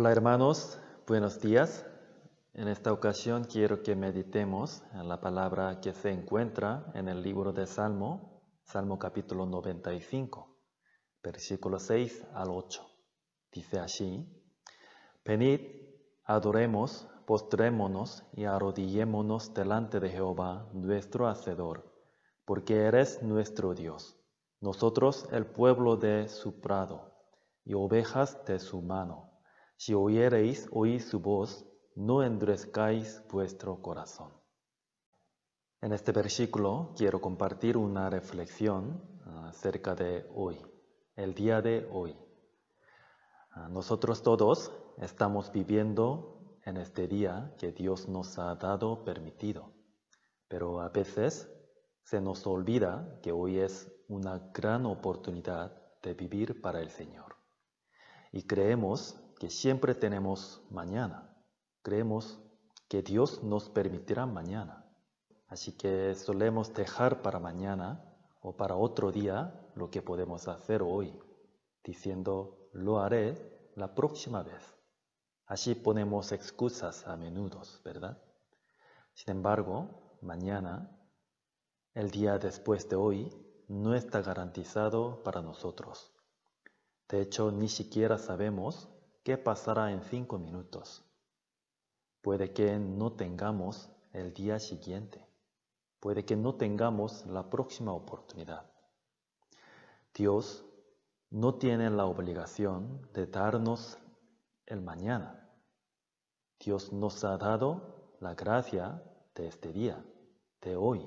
Hola hermanos, buenos días. En esta ocasión quiero que meditemos en la palabra que se encuentra en el libro de Salmo, Salmo capítulo 95, versículo 6 al 8. Dice así, Venid, adoremos, postrémonos y arrodillémonos delante de Jehová, nuestro Hacedor, porque eres nuestro Dios, nosotros el pueblo de su prado y ovejas de su mano. Si oyereis, oíd su voz, no endurezcáis vuestro corazón. En este versículo quiero compartir una reflexión ah, acerca de hoy, el día de hoy. Ah, nosotros todos estamos viviendo en este día que Dios nos ha dado permitido, pero a veces se nos olvida que hoy es una gran oportunidad de vivir para el Señor. Y creemos que siempre tenemos mañana Creemos que Dios nos permitirá mañana. Así que solemos dejar para mañana o para otro día lo que podemos hacer hoy, diciendo lo haré la próxima vez. Así ponemos excusas a menudo, ¿verdad? Sin embargo, mañana, el día después de hoy, no está garantizado para nosotros. De hecho, ni siquiera sabemos qué pasará en cinco minutos. Puede que no tengamos el día siguiente. Puede que no tengamos la próxima oportunidad. Dios no tiene la obligación de darnos el mañana. Dios nos ha dado la gracia de este día, de hoy.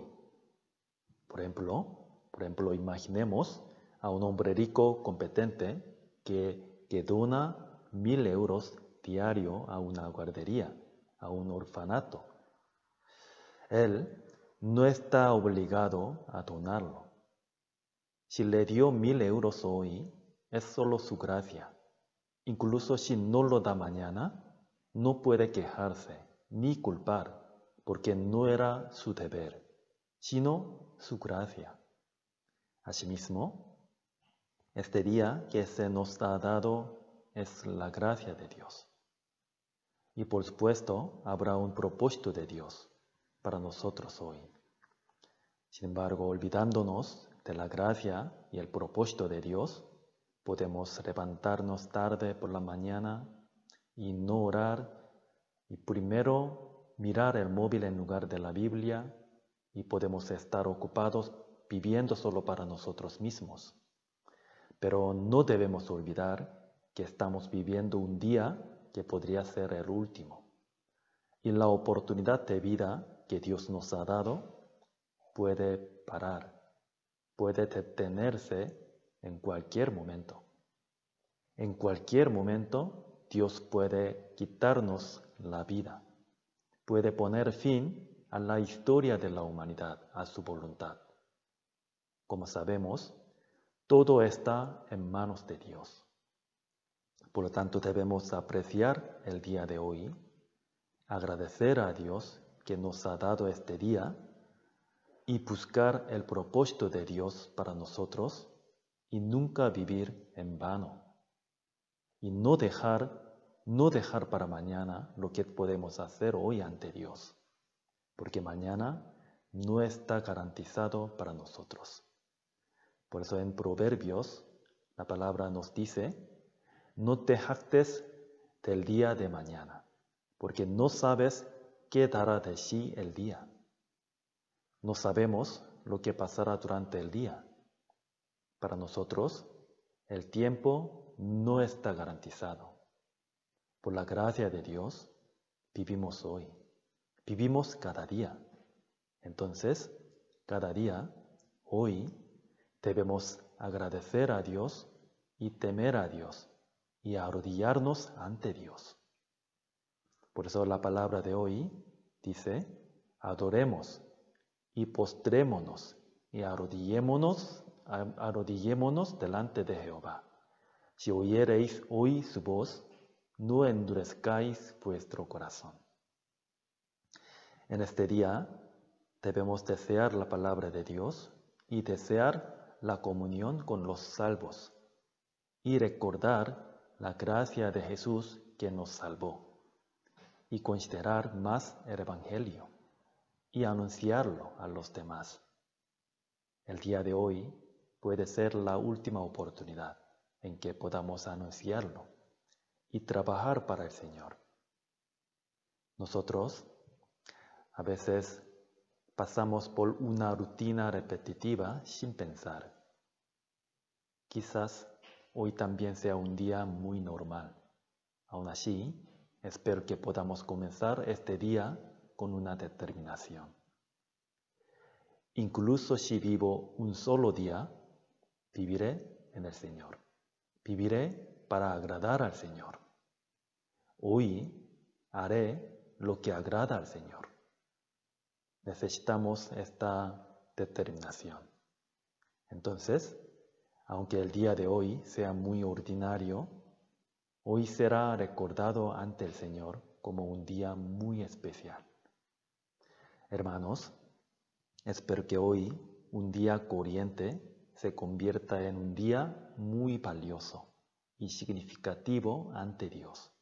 Por ejemplo, por ejemplo, imaginemos a un hombre rico competente que, que dona mil euros diario a una guardería a un orfanato. Él no está obligado a donarlo. Si le dio mil euros hoy, es solo su gracia. Incluso si no lo da mañana, no puede quejarse ni culpar, porque no era su deber, sino su gracia. Asimismo, este día que se nos ha dado es la gracia de Dios. Y por supuesto, habrá un propósito de Dios para nosotros hoy. Sin embargo, olvidándonos de la gracia y el propósito de Dios, podemos levantarnos tarde por la mañana y no orar y primero mirar el móvil en lugar de la Biblia y podemos estar ocupados viviendo solo para nosotros mismos. Pero no debemos olvidar que estamos viviendo un día que podría ser el último. Y la oportunidad de vida que Dios nos ha dado puede parar, puede detenerse en cualquier momento. En cualquier momento Dios puede quitarnos la vida, puede poner fin a la historia de la humanidad, a su voluntad. Como sabemos, todo está en manos de Dios. Por lo tanto, debemos apreciar el día de hoy, agradecer a Dios que nos ha dado este día y buscar el propósito de Dios para nosotros y nunca vivir en vano. Y no dejar, no dejar para mañana lo que podemos hacer hoy ante Dios, porque mañana no está garantizado para nosotros. Por eso en Proverbios la palabra nos dice, no te jactes del día de mañana, porque no sabes qué dará de sí el día. No sabemos lo que pasará durante el día. Para nosotros, el tiempo no está garantizado. Por la gracia de Dios, vivimos hoy. Vivimos cada día. Entonces, cada día, hoy, debemos agradecer a Dios y temer a Dios y arrodillarnos ante Dios. Por eso la palabra de hoy dice, adoremos y postrémonos y arrodillémonos, arrodillémonos delante de Jehová. Si oyereis hoy su voz, no endurezcáis vuestro corazón. En este día debemos desear la palabra de Dios y desear la comunión con los salvos y recordar la gracia de Jesús que nos salvó y considerar más el Evangelio y anunciarlo a los demás. El día de hoy puede ser la última oportunidad en que podamos anunciarlo y trabajar para el Señor. Nosotros a veces pasamos por una rutina repetitiva sin pensar. Quizás hoy también sea un día muy normal. Aún así, espero que podamos comenzar este día con una determinación. Incluso si vivo un solo día, viviré en el Señor. Viviré para agradar al Señor. Hoy haré lo que agrada al Señor. Necesitamos esta determinación. Entonces, aunque el día de hoy sea muy ordinario, hoy será recordado ante el Señor como un día muy especial. Hermanos, espero que hoy, un día corriente, se convierta en un día muy valioso y significativo ante Dios.